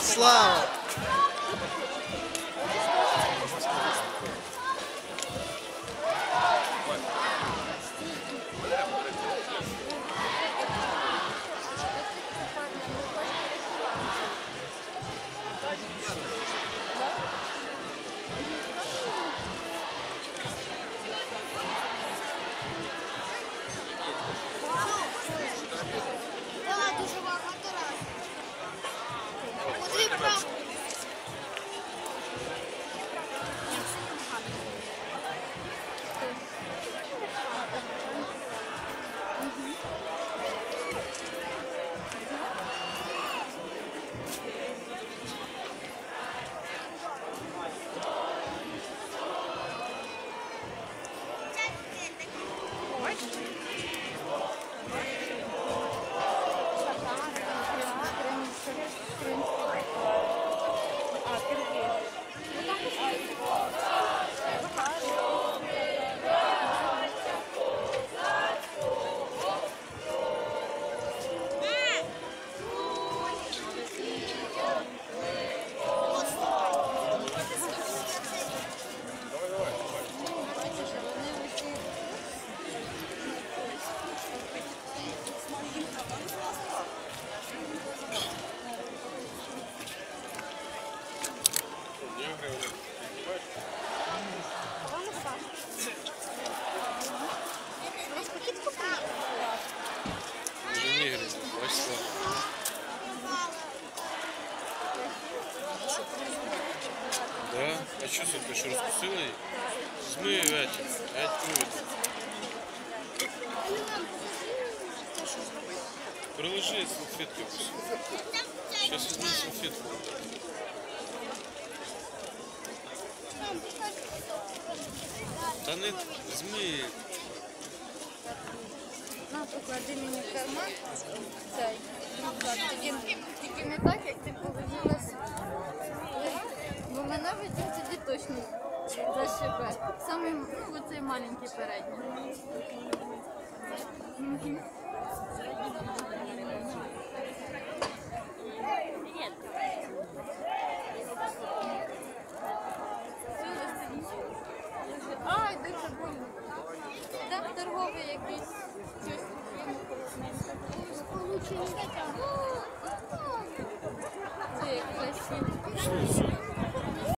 Slow. right? бачите. Да? А що це ти що розкусила її? Змий вечір, геть круто. Приложи салфетку. Сейчас візьму салфетку. Та не змій. На, поклади мені карман цей. Тільки, не так, як ти положилась. Бо мене потім тоді точно зашибе. Саме ну, оцей маленький передній. Ай, дуже больно. Там торговий якийсь. 最合心。